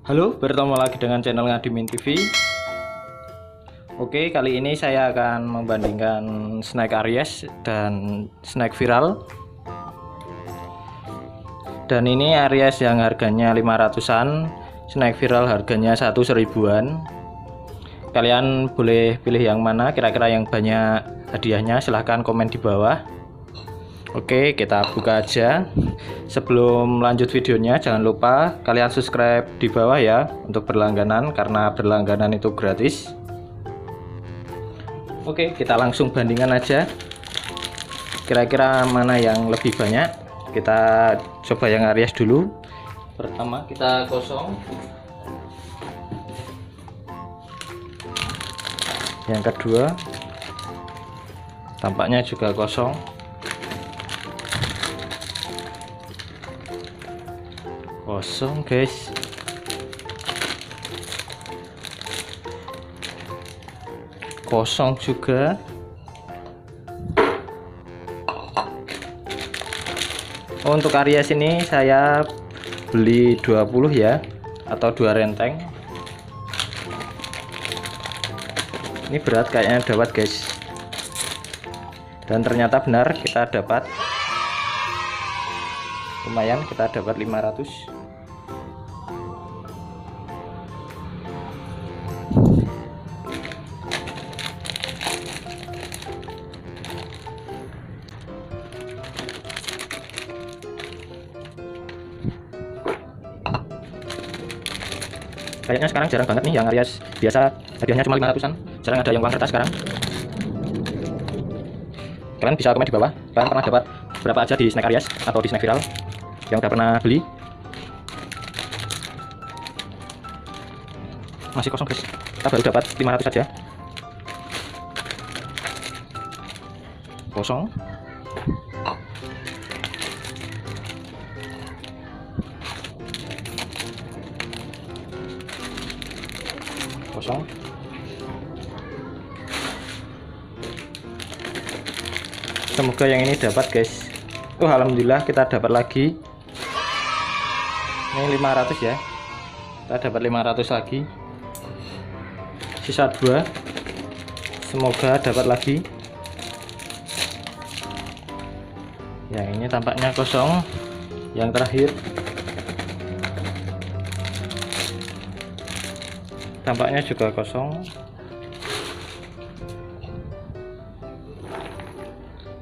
Halo, bertemu lagi dengan channel Ngadimin TV. Oke, kali ini saya akan membandingkan snack Aries dan snack viral. Dan ini Aries yang harganya 500-an, snack viral harganya satu seribuan. Kalian boleh pilih yang mana, kira-kira yang banyak hadiahnya silahkan komen di bawah. Oke, kita buka aja. Sebelum lanjut videonya, jangan lupa kalian subscribe di bawah ya untuk berlangganan karena berlangganan itu gratis. Oke, kita langsung bandingkan aja. Kira-kira mana yang lebih banyak? Kita coba yang Aries dulu. Pertama kita kosong. Yang kedua tampaknya juga kosong. Kosong guys. Kosong juga. Oh, untuk Aries ini saya beli 20 ya atau dua renteng. Ini berat kayaknya dapat guys. Dan ternyata benar kita dapat lumayan kita dapat 500 kayaknya sekarang jarang banget nih yang Aries biasa hadiahnya cuma 500an jarang ada yang uang kertas sekarang. Kalian bisa komen di bawah kalian pernah dapat berapa aja di snack Aries atau di snack viral yang udah pernah beli? Masih kosong guys. Kita baru dapat 500 saja. Kosong semoga yang ini dapat guys. Oh Alhamdulillah kita dapat lagi. Ini 500 ya. Kita dapat 500 lagi. Sisa dua. Semoga dapat lagi. Yang ini tampaknya kosong. Yang terakhir tampaknya juga kosong.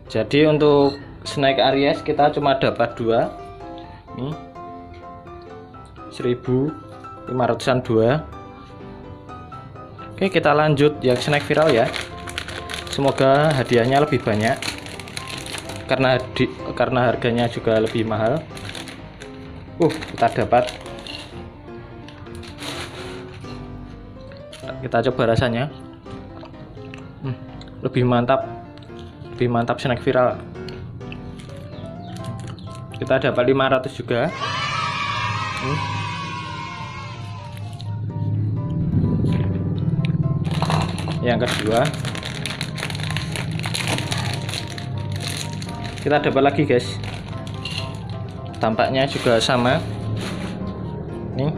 Jadi untuk snack Aries kita cuma dapat dua. Nih 1500an dua. Oke kita lanjut yang snack viral ya. Semoga hadiahnya lebih banyak. Karena di, karena harganya juga lebih mahal. Uh kita dapat kita coba rasanya. Hmm, lebih mantap. Lebih mantap snack viral. Kita dapat 500 juga. Hmm. yang kedua. Kita dapat lagi guys. Tampaknya juga sama. Nih.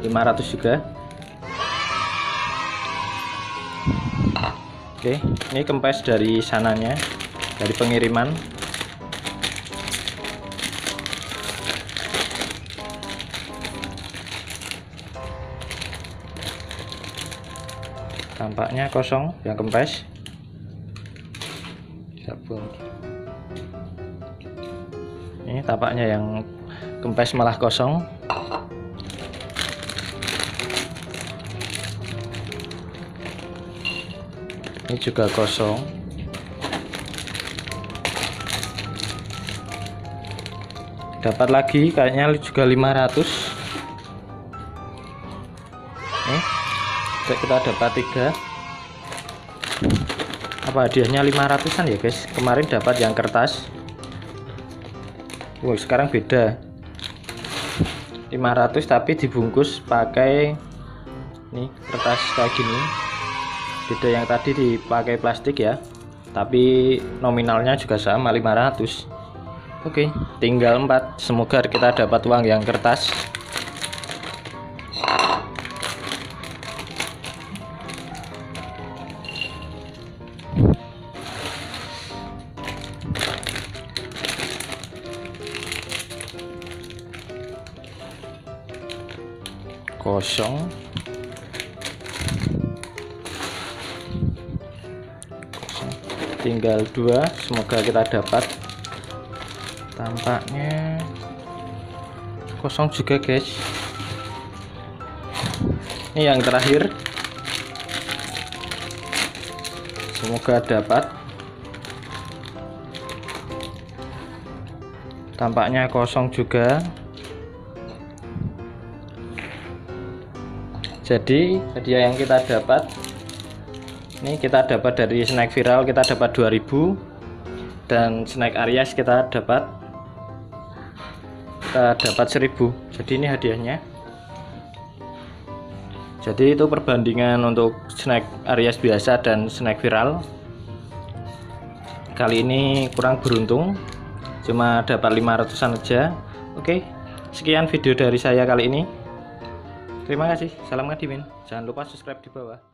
500 juga Oke, ini kempes dari sananya, dari pengiriman. Tampaknya kosong yang kempes. Sabun. Ini tampaknya yang kempes malah kosong. Ini juga kosong. Dapat lagi kayaknya juga 500 nih kita dapat tiga. Apa hadiahnya 500an ya guys? Kemarin dapat yang kertas. Wah sekarang beda. 500 tapi dibungkus pakai nih kertas kayak gini Dido yang tadi dipakai plastik ya tapi nominalnya juga sama 500 Oke, tinggal 4. Semoga kita dapat uang yang kertas. Kosong. Tinggal dua semoga kita dapat. Tampaknya kosong juga guys. Ini yang terakhir. Semoga dapat. Tampaknya kosong juga. Jadi hadiah yang kita dapat ini kita dapat dari snack viral kita dapat 2000 dan snack Aries kita dapat kita dapat 1000 jadi ini hadiahnya jadi itu perbandingan untuk snack Aries biasa dan snack viral kali ini kurang beruntung cuma dapat 500an aja oke sekian video dari saya kali ini Terima kasih. Salam ngadimin. Jangan lupa subscribe di bawah.